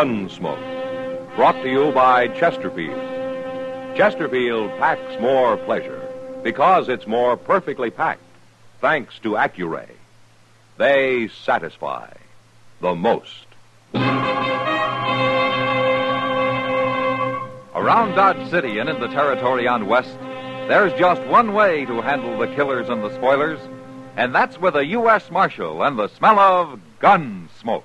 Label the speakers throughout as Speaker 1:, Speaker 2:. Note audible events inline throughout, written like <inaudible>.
Speaker 1: Gunsmoke. Brought to you by Chesterfield. Chesterfield packs more pleasure because it's more perfectly packed, thanks to Accuray. They satisfy the most.
Speaker 2: Around Dodge City and in the territory on West, there's just one way to handle the killers and the spoilers, and that's with a U.S. Marshal and the smell of gun smoke.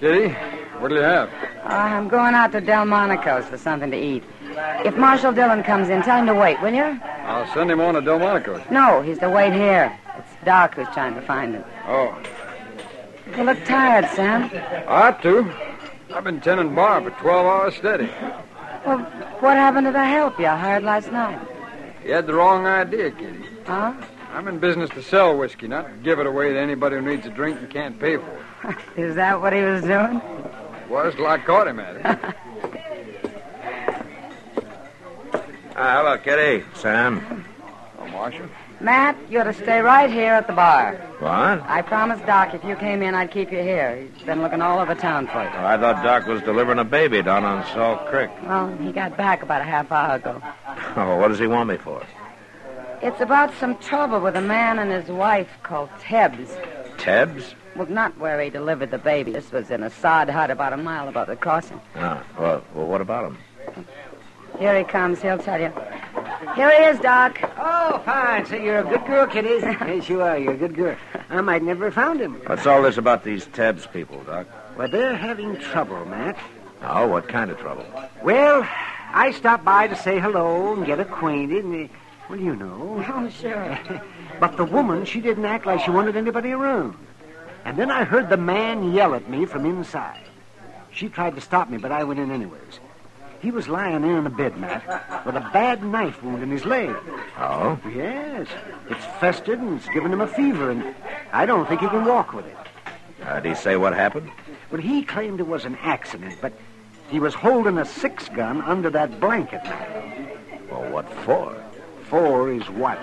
Speaker 3: Kitty, what'll you have?
Speaker 4: uh, I'm going out to Delmonico's for something to eat. If Marshal Dillon comes in, tell him to wait, will you?
Speaker 3: I'll send him on to Delmonico's.
Speaker 4: No, he's to wait here. It's Doc who's trying to find him.
Speaker 3: Oh,
Speaker 4: You look tired, Sam.
Speaker 3: I ought to. I've been tending bar for 12 hours steady.
Speaker 4: Well, what happened to the help you hired last night?
Speaker 3: You had the wrong idea, Kitty.
Speaker 4: Huh?
Speaker 3: I'm in business to sell whiskey, not to give it away to anybody who needs a drink and can't pay for it. <laughs>
Speaker 4: Is that what he was doing?
Speaker 3: Was till I caught him at it. <laughs>
Speaker 5: Ah, hello, Kitty. Sam.
Speaker 3: Oh, Marshal.
Speaker 4: Matt, you're to stay right here at the bar.
Speaker 5: What?
Speaker 4: I promised Doc if you came in, I'd keep you here. He's been looking all over town for you.
Speaker 5: Oh, I thought Doc was delivering a baby down on Salt Creek.
Speaker 4: Well, he got back about a half hour ago. <laughs>
Speaker 5: Oh, what does he want me for?
Speaker 4: It's about some trouble with a man and his wife called Tebbs.
Speaker 5: Tebbs?
Speaker 4: Well, not where he delivered the baby. This was in a sod hut about a mile above the crossing.
Speaker 5: Ah, well, well, what about him?
Speaker 4: Here he comes. He'll tell you. Here he is, Doc.
Speaker 6: Oh, fine. So you're a good girl, Kitty. <laughs> yes, you are. You're a good girl. I might never have found him.
Speaker 5: What's all this about these Tebbs people, Doc?
Speaker 6: Well, they're having trouble, Matt.
Speaker 5: Oh, what kind of trouble?
Speaker 6: Well, I stopped by to say hello and get acquainted. And, uh, well, you know. <laughs>
Speaker 4: Oh, sure.
Speaker 6: but the woman, she didn't act like she wanted anybody around. And then I heard the man yell at me from inside. She tried to stop me, but I went in anyways. He was lying there in the bed, Matt, with a bad knife wound in his leg.
Speaker 5: Oh?
Speaker 6: Yes. It's festered and it's given him a fever, and I don't think he can walk with it.
Speaker 5: Uh, did he say what happened?
Speaker 6: Well, he claimed it was an accident, but he was holding a six gun under that blanket, Matt.
Speaker 5: Well, what for?
Speaker 6: For his wife.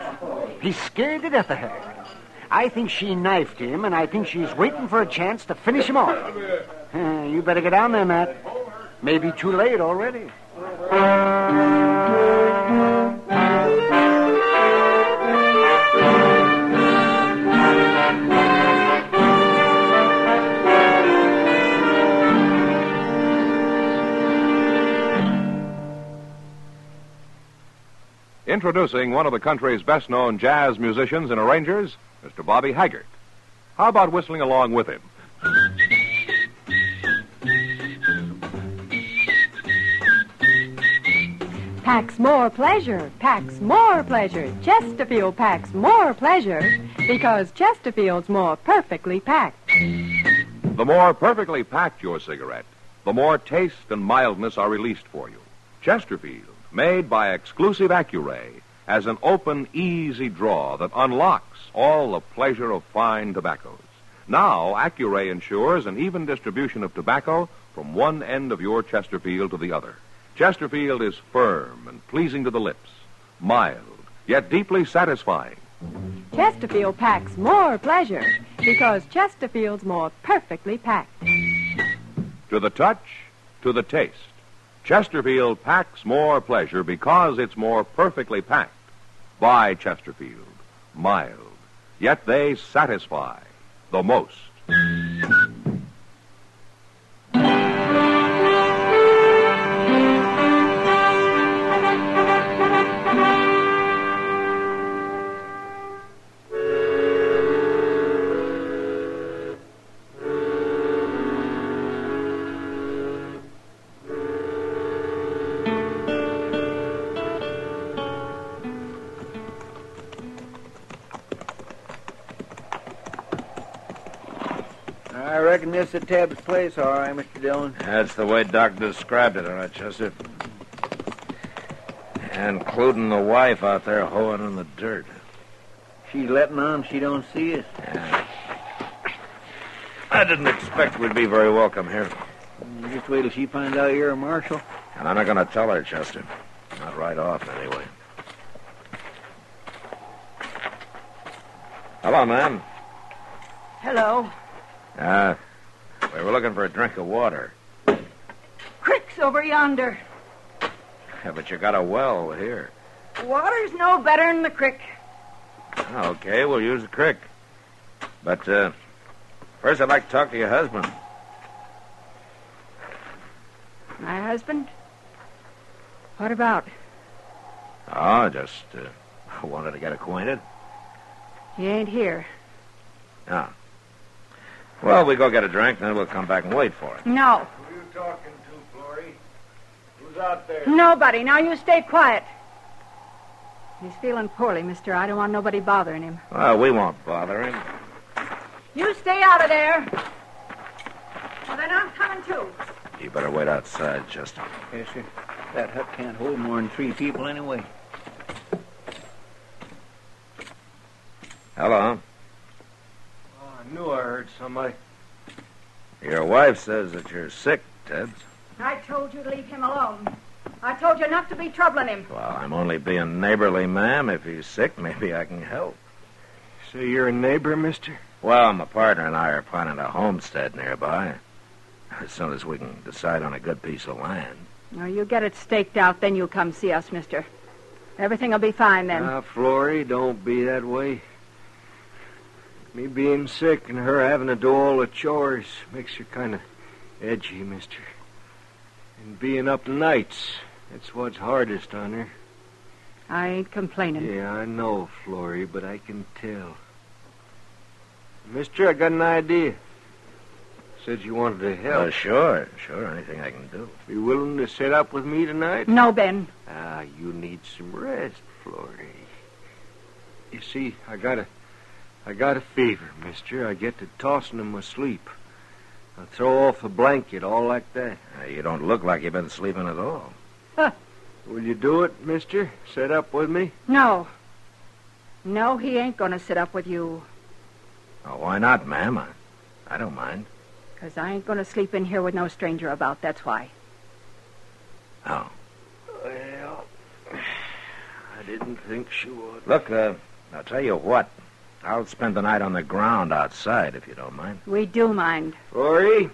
Speaker 6: He's scared to death of her. I think she knifed him, and I think she's waiting for a chance to finish him off. <laughs> You better get down there, Matt. Maybe too late already.
Speaker 1: Introducing one of the country's best known jazz musicians and arrangers, Mr. Bobby Haggart. How about whistling along with him?
Speaker 7: Packs more pleasure, packs more pleasure. Chesterfield packs more pleasure because Chesterfield's more perfectly packed.
Speaker 1: The more perfectly packed your cigarette, the more taste and mildness are released for you. Chesterfield, made by exclusive Accuray, has an open, easy draw that unlocks all the pleasure of fine tobaccos. Now, Accuray ensures an even distribution of tobacco from one end of your Chesterfield to the other. Chesterfield is firm and pleasing to the lips, mild, yet deeply satisfying.
Speaker 7: Chesterfield packs more pleasure because Chesterfield's more perfectly packed.
Speaker 1: To the touch, to the taste. Chesterfield packs more pleasure because it's more perfectly packed. By Chesterfield. Mild. Yet they satisfy the most.
Speaker 8: Reckon this Tebbs' place, all right, Mr. Dillon.
Speaker 5: That's the way Doc described it, all right, Chester. Including the wife out there hoeing in the dirt.
Speaker 8: She's letting on she don't see us.
Speaker 5: I didn't expect we'd be very welcome here.
Speaker 8: Just wait till she finds out you're a marshal.
Speaker 5: And I'm not going to tell her, Chester. Not right off, anyway. Hello, ma'am.
Speaker 9: Hello.
Speaker 5: Uh, we were looking for a drink of water.
Speaker 9: Crick's over yonder.
Speaker 5: Yeah, but you got a well here.
Speaker 9: Water's no better than the crick.
Speaker 5: Okay, we'll use the crick. But, uh, first I'd like to talk to your husband.
Speaker 9: My husband? What about?
Speaker 5: Oh, just, uh, <laughs> wanted to get acquainted.
Speaker 9: He ain't here.
Speaker 5: Ah. Well, we go get a drink, then we'll come back and wait for it.
Speaker 9: No.
Speaker 8: Who are you talking to, Flory? Who's out there?
Speaker 9: Nobody. Now you stay quiet. He's feeling poorly, mister. I don't want nobody bothering him.
Speaker 5: Well, we won't bother him.
Speaker 9: You stay out of there. Well, then I'm coming too.
Speaker 5: You better wait outside, Chester.
Speaker 8: Yes, sir. That hut can't hold more than three people anyway.
Speaker 5: Hello.
Speaker 3: I knew I heard somebody.
Speaker 5: Your wife says that you're sick, Tebbs.
Speaker 9: I told you to leave him alone. I told you not to be troubling him.
Speaker 5: Well, I'm only being neighborly, ma'am. If he's sick, maybe I can help.
Speaker 3: So you're a neighbor, mister?
Speaker 5: Well, my partner and I are planning a homestead nearby. As soon as we can decide on a good piece of land.
Speaker 9: Now, you get it staked out, then you come see us, mister. Everything will be fine then.
Speaker 3: Ah, Florrie, don't be that way. Me being sick and her having to do all the chores makes her kind of edgy, mister. And being up nights, that's what's hardest on her.
Speaker 9: I ain't complaining.
Speaker 3: Yeah, I know, Flory, but I can tell. Mister, I got an idea. Said you wanted to help.
Speaker 5: Oh, sure, sure. Anything I can do.
Speaker 3: Be willing to sit up with me tonight?
Speaker 9: No, Ben.
Speaker 3: Ah, you need some rest, Flory. You see, I got a, I got a fever, mister. I get to tossing in my sleep. I throw off a blanket, all like that.
Speaker 5: You don't look like you've been sleeping at all. Huh.
Speaker 3: Will you do it, mister? Sit up with me?
Speaker 9: No. No, he ain't going to sit up with you.
Speaker 5: Oh, why not, ma'am? I, I don't mind.
Speaker 9: Because I ain't going to sleep in here with no stranger about, that's why.
Speaker 5: Oh.
Speaker 3: Well, <sighs> I didn't think she would.
Speaker 5: Look, uh, I'll tell you what. I'll spend the night on the ground outside, if you don't mind.
Speaker 9: We do mind.
Speaker 3: Flory,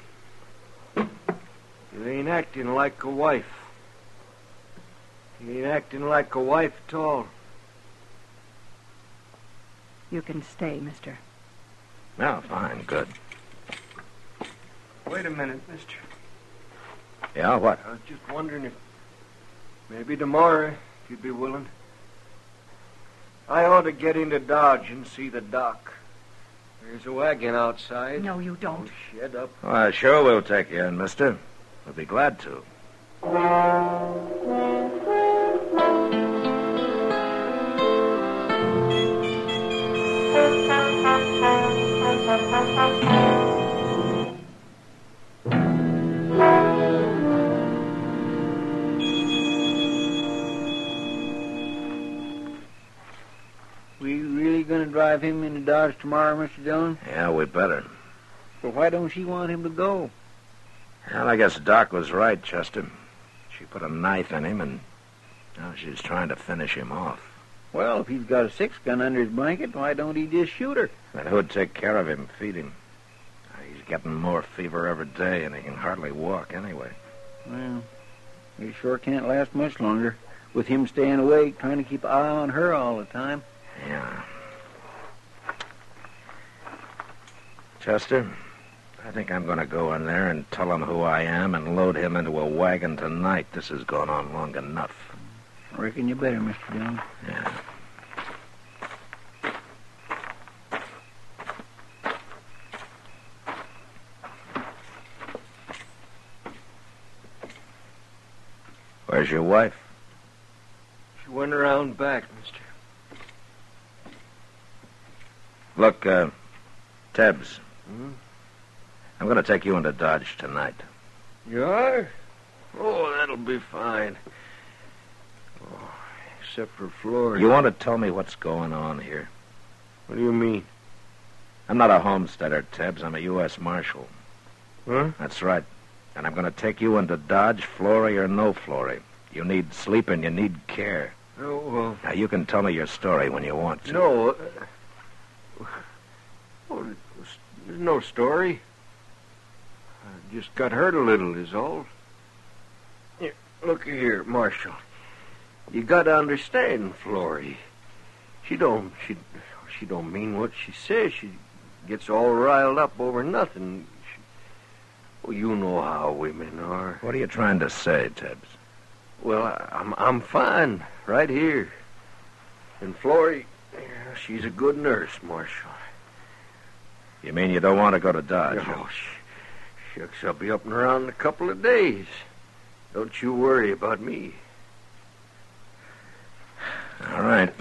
Speaker 3: you ain't acting like a wife. You ain't acting like a wife at all.
Speaker 9: You can stay, mister.
Speaker 5: No, fine, good.
Speaker 3: Wait a minute, mister.
Speaker 5: Yeah, what?
Speaker 3: I was just wondering if maybe tomorrow, if you'd be willing. I ought to get into Dodge and see the doc. There's a wagon outside.
Speaker 9: No, you
Speaker 3: Oh,
Speaker 9: don't.
Speaker 3: shut up.
Speaker 5: Well, sure we'll take you in, mister. We'll be glad to. <laughs>
Speaker 8: going to drive him into Dodge tomorrow, Mr. Dillon?
Speaker 5: Yeah, we better.
Speaker 8: Well, why don't she want him to go?
Speaker 5: Well, I guess Doc was right, Chester. She put a knife in him, and now she's trying to finish him off.
Speaker 8: Well, if he's got a six gun under his blanket, why don't he just shoot her?
Speaker 5: Then who'd take care of him, feed him? Ah, he's getting more fever every day, and he can hardly walk anyway.
Speaker 8: Well, he sure can't last much longer. With him staying awake, trying to keep an eye on her all the time.
Speaker 5: Yeah. Chester, I think I'm going to go in there and tell him who I am and load him into a wagon tonight. This has gone on long enough.
Speaker 8: I reckon you better, Mr. Dillon.
Speaker 5: Yeah. Where's your wife?
Speaker 3: She went around back, mister.
Speaker 5: Look, uh, Tebbs.
Speaker 3: Hmm?
Speaker 5: I'm going to take you into Dodge tonight.
Speaker 3: You are? Oh, that'll be fine. Oh, except for Florida.
Speaker 5: You want to tell me what's going on here?
Speaker 3: What do you mean?
Speaker 5: I'm not a homesteader, Tebbs. I'm a U.S. Marshal.
Speaker 3: Huh?
Speaker 5: That's right. And I'm going to take you into Dodge, Flory or no Flory. You need sleep and you need care.
Speaker 3: Oh, well,
Speaker 5: Now, you can tell me your story when you want to.
Speaker 3: no. Uh, <laughs> oh, there's no story. I just got hurt a little, is all. Here, look here, Marshal. You got to understand, Flory. She don't. She she don't mean what she says. She gets all riled up over nothing. She, well, you know how women are.
Speaker 5: What are you trying to say, Tebbs?
Speaker 3: Well, I, I'm I'm fine right here. And Flory, she's a good nurse, Marshal.
Speaker 5: You mean you don't want to go to Dodge?
Speaker 3: Oh, sh- shucks, I'll be up and around in a couple of days. Don't you worry about me.
Speaker 5: All right.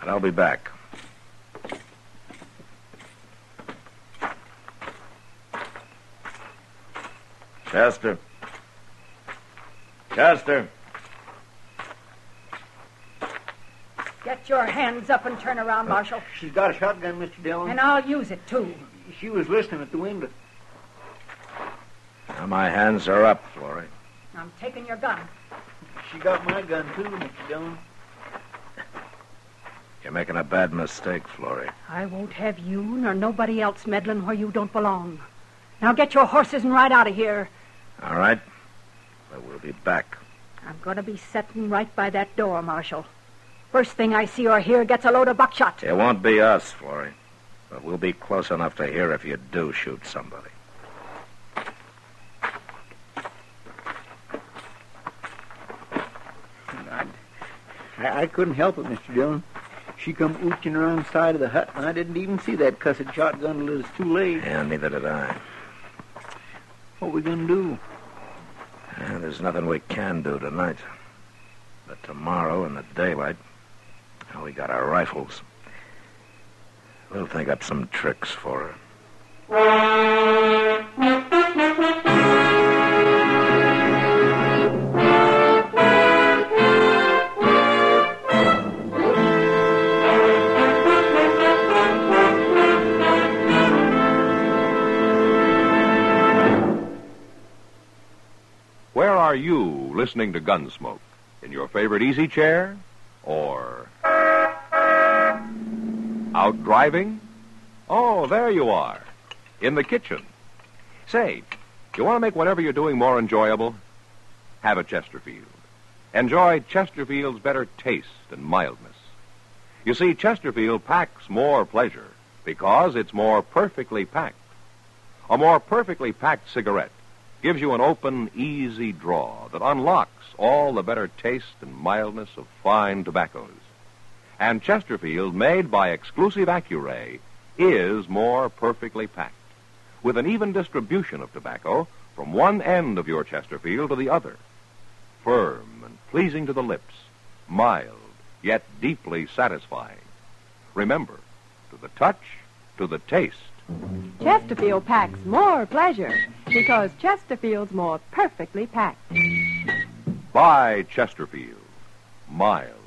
Speaker 5: But I'll be back. Chester. Chester.
Speaker 9: Get your hands up and turn around, uh, Marshal.
Speaker 8: She's got a shotgun, Mr. Dillon.
Speaker 9: And I'll use it, too.
Speaker 8: She was listening at the window.
Speaker 5: Now my hands are up, Flory.
Speaker 9: I'm taking your gun.
Speaker 8: She got my gun, too, Mr. Dillon.
Speaker 5: You're making a bad mistake, Flory.
Speaker 9: I won't have you nor nobody else meddling where you don't belong. Now get your horses and ride out of here.
Speaker 5: All right? But we'll be back.
Speaker 9: I'm going to be setting right by that door, Marshal. First thing I see or hear gets a load of buckshot.
Speaker 5: It won't be us, Flory. But we'll be close enough to hear if you do shoot somebody.
Speaker 8: I, I couldn't help it, Mr. Dillon. She come ooching around the side of the hut, and I didn't even see that cussed shotgun until it was too late.
Speaker 5: Yeah, neither did I.
Speaker 8: What we gonna do?
Speaker 5: Yeah, there's nothing we can do tonight. But tomorrow in the daylight, well, we got our rifles. We'll think up some tricks for her.
Speaker 1: Where are you listening to Gunsmoke? In your favorite easy chair? Or out driving? Oh, there you are. In the kitchen. Say, you want to make whatever you're doing more enjoyable? Have a Chesterfield. Enjoy Chesterfield's better taste and mildness. You see, Chesterfield packs more pleasure because it's more perfectly packed. A more perfectly packed cigarette gives you an open, easy draw that unlocks all the better taste and mildness of fine tobaccos. And Chesterfield, made by exclusive Accuray, is more perfectly packed, with an even distribution of tobacco from one end of your Chesterfield to the other. Firm and pleasing to the lips, mild, yet deeply satisfying. Remember, to the touch, to the taste.
Speaker 7: Chesterfield packs more pleasure because Chesterfield's more perfectly packed.
Speaker 1: Buy Chesterfield. Mild,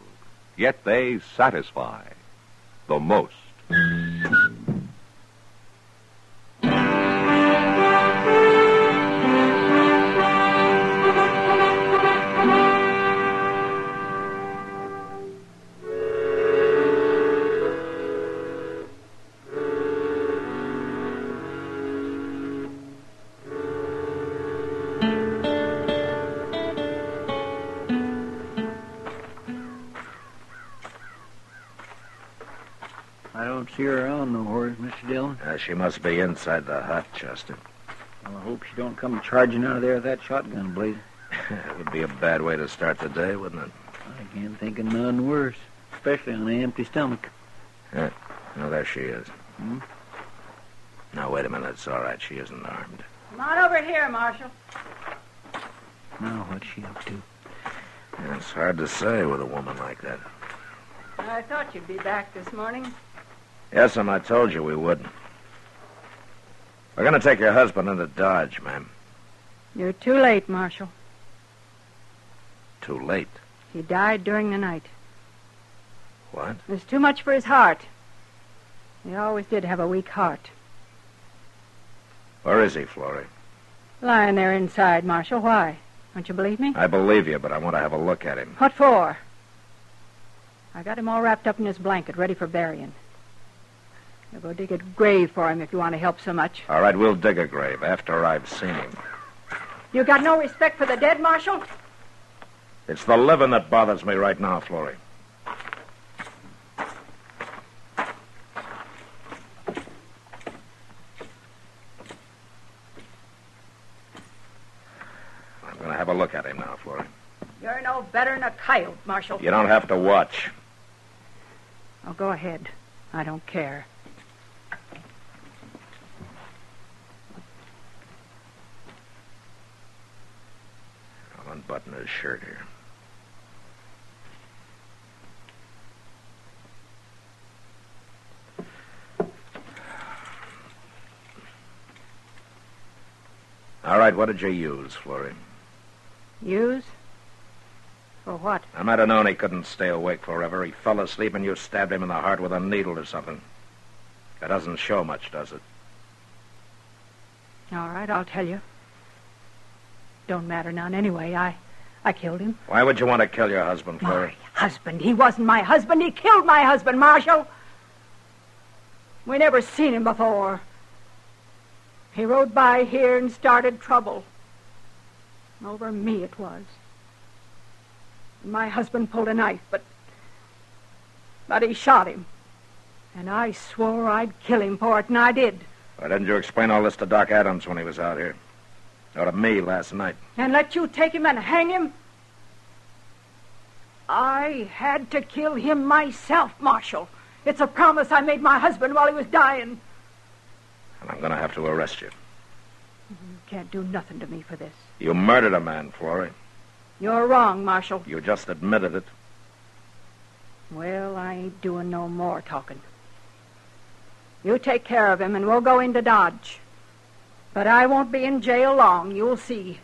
Speaker 1: yet they satisfy the most.
Speaker 5: She must be inside the hut, Chester.
Speaker 8: Well, I hope she don't come charging out of there with that shotgun blazing. <laughs>
Speaker 5: it would be a bad way to start the day, wouldn't it?
Speaker 8: I can't think of none worse, especially on an empty stomach.
Speaker 5: Oh, there she is.
Speaker 8: Hmm?
Speaker 5: Now, wait a minute. It's all right. She isn't armed.
Speaker 9: Come on over here, Marshal.
Speaker 8: Now, what's she up to?
Speaker 5: It's hard to say with a woman like that.
Speaker 9: I thought you'd be back this morning.
Speaker 5: Yes, and I told you we would. We're going to take your husband into Dodge, ma'am.
Speaker 9: You're too late, Marshal.
Speaker 5: Too late.
Speaker 9: He died during the night.
Speaker 5: What?
Speaker 9: It was too much for his heart. He always did have a weak heart.
Speaker 5: Where is he, Florrie?
Speaker 9: Lying there inside, Marshal. Why? Don't you believe me?
Speaker 5: I believe you, but I want to have a look at him.
Speaker 9: What for? I got him all wrapped up in his blanket, ready for burying. You'll go dig a grave for him if you want to help so much.
Speaker 5: All right, we'll dig a grave after I've seen him.
Speaker 9: You got no respect for the dead, Marshal?
Speaker 5: It's the living that bothers me right now, Florrie. I'm going to have a look at him now, Florrie.
Speaker 9: You're no better than a coyote, Marshal.
Speaker 5: You don't have to watch.
Speaker 9: Oh, go ahead. I don't care.
Speaker 5: I'll unbutton his shirt here. All right, what did you use, Florrie?
Speaker 9: Use? For what?
Speaker 5: I might have known he couldn't stay awake forever. He fell asleep and you stabbed him in the heart with a needle or something. That doesn't show much, does it?
Speaker 9: All right, I'll tell you. Don't matter none anyway. I I killed him.
Speaker 5: Why would you want to kill your husband, Florrie?
Speaker 9: My husband. He wasn't my husband. He killed my husband, Marshal. We never seen him before. He rode by here and started trouble. Over me it was. My husband pulled a knife, but but he shot him. And I swore I'd kill him for it, and I did.
Speaker 5: Why didn't you explain all this to Doc Adams when he was out here? Or to me last night?
Speaker 9: And let you take him and hang him? I had to kill him myself, Marshal. It's a promise I made my husband while he was dying.
Speaker 5: And I'm going to have to arrest you.
Speaker 9: You can't do nothing to me for this.
Speaker 5: You murdered a man, Florrie.
Speaker 9: You're wrong, Marshal.
Speaker 5: You just admitted it.
Speaker 9: Well, I ain't doing no more talking. You take care of him, and we'll go into Dodge. But I won't be in jail long, you'll see.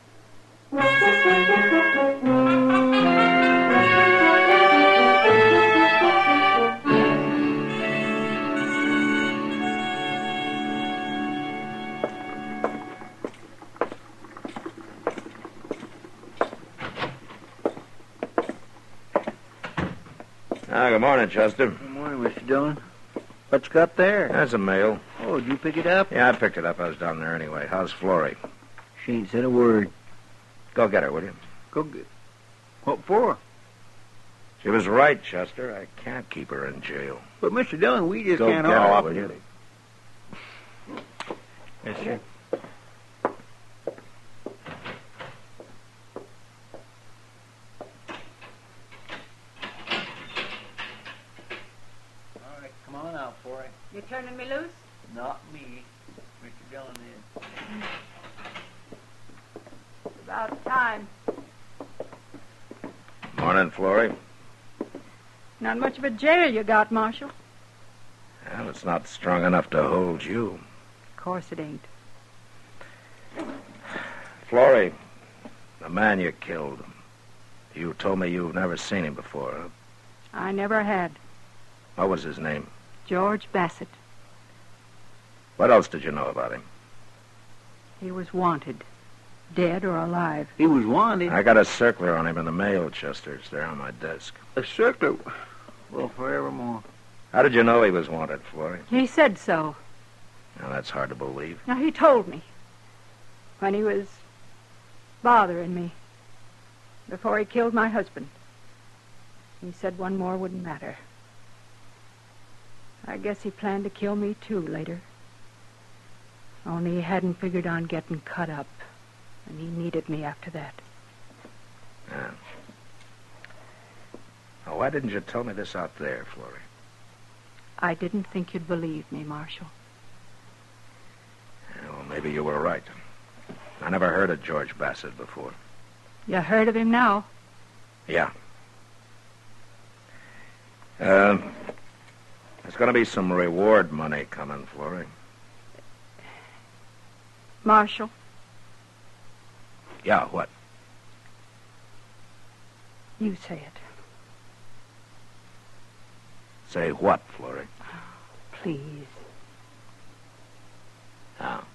Speaker 5: Ah, good morning, Chester.
Speaker 8: Good morning, Mr. Dillon. What you got there?
Speaker 5: That's a mail.
Speaker 8: Oh, did you pick it up?
Speaker 5: Yeah, I picked it up. I was down there anyway. How's Florrie?
Speaker 8: She ain't said a word.
Speaker 5: Go get her, will you?
Speaker 8: Go get. What for?
Speaker 5: She was right, Chester. I can't keep her in jail.
Speaker 8: But, Mr. Dillon, we just
Speaker 5: Go
Speaker 8: can't
Speaker 5: get her, will you?
Speaker 8: Yes, sir. All right, come on out for it.
Speaker 9: You turning me loose?
Speaker 8: Not me. Mr. Dillon is.
Speaker 9: About time.
Speaker 5: Morning, Florrie.
Speaker 9: Not much of a jail you got, Marshal.
Speaker 5: Well, it's not strong enough to hold you.
Speaker 9: Of course it ain't.
Speaker 5: Florrie, the man you killed. You told me you've never seen him before. Huh?
Speaker 9: I never had.
Speaker 5: What was his name?
Speaker 9: George Bassett.
Speaker 5: What else did you know about him?
Speaker 9: He was wanted. Dead or alive.
Speaker 8: He was wanted.
Speaker 5: I got a circular on him in the mail, Chester. It's there on my desk.
Speaker 8: A circular. Well, forevermore.
Speaker 5: How did you know he was wanted, Florrie?
Speaker 9: He said so.
Speaker 5: Now, that's hard to believe.
Speaker 9: Now, he told me. When he was bothering me. Before he killed my husband. He said one more wouldn't matter. I guess he planned to kill me, too, later. Only he hadn't figured on getting cut up, and he needed me after that.
Speaker 5: Yeah. Now, why didn't you tell me this out there, Florrie?
Speaker 9: I didn't think you'd believe me, Marshal.
Speaker 5: Yeah, well, maybe you were right. I never heard of George Bassett before.
Speaker 9: You heard of him now?
Speaker 5: Yeah. Uh, there's going to be some reward money coming, Florrie.
Speaker 9: Marshal,
Speaker 5: Yeah, what?
Speaker 9: you say it,
Speaker 5: Say what, Florrie?
Speaker 9: please.
Speaker 5: Now.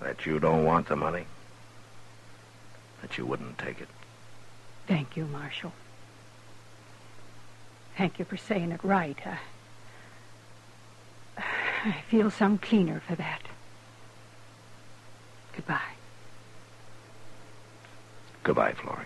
Speaker 5: That you don't want the money? That you wouldn't take it?
Speaker 9: Thank you, Marshal. Thank you for saying it right. I, I feel some cleaner for that. Goodbye.
Speaker 5: Goodbye, Florrie.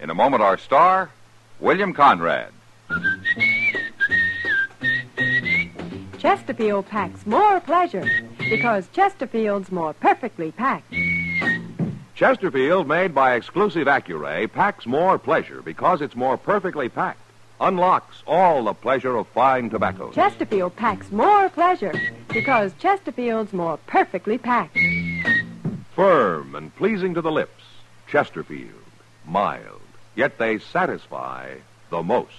Speaker 2: In a moment, our star, William Conrad.
Speaker 7: Chesterfield packs more pleasure because Chesterfield's more perfectly packed.
Speaker 1: Chesterfield, made by exclusive Accuray, packs more pleasure because it's more perfectly packed. Unlocks all the pleasure of fine tobacco.
Speaker 7: Chesterfield packs more pleasure because Chesterfield's more perfectly packed.
Speaker 1: Firm and pleasing to the lips. Chesterfield. Mild. Yet they satisfy the most.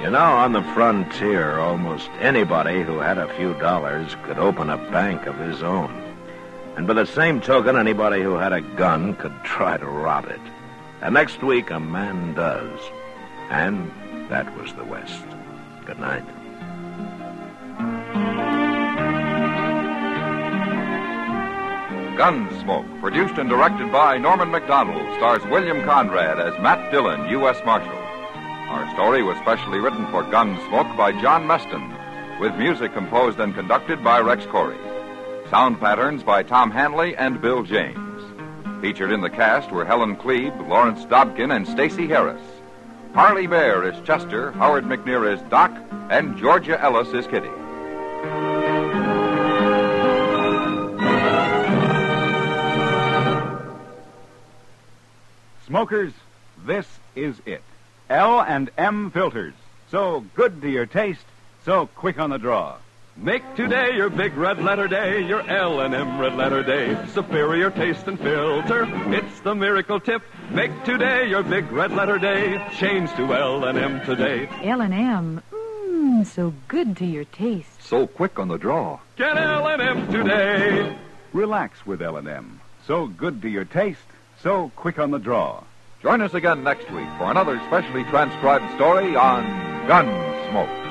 Speaker 5: You know, on the frontier, almost anybody who had a few dollars could open a bank of his own. And by the same token, anybody who had a gun could try to rob it. And next week, a man does. And that was the West. Good night.
Speaker 2: Gunsmoke, produced and directed by Norman Macdonnell, stars William Conrad as Matt Dillon, U.S. Marshal. Our story was specially written for Gunsmoke by John Meston, with music composed and conducted by Rex Koury. Sound patterns by Tom Hanley and Bill James. Featured in the cast were Helen Kleeb, Lawrence Dobkin, and Stacy Harris. Parley Baer is Chester, Howard McNear is Doc, and Georgia Ellis is Kitty.
Speaker 10: Smokers, this is it. L and M filters. So good to your taste, so quick on the draw.
Speaker 11: Make today your big red letter day, your L and M red letter day. Superior taste and filter, it's the miracle tip. Make today your big red letter day. Change to L and M today.
Speaker 12: L and M, mmm, so good to your taste.
Speaker 2: So quick on the draw.
Speaker 11: Get L and M today.
Speaker 10: Relax with L&M. So good to your taste, so quick on the draw.
Speaker 2: Join us again next week for another specially transcribed story on Gunsmoke.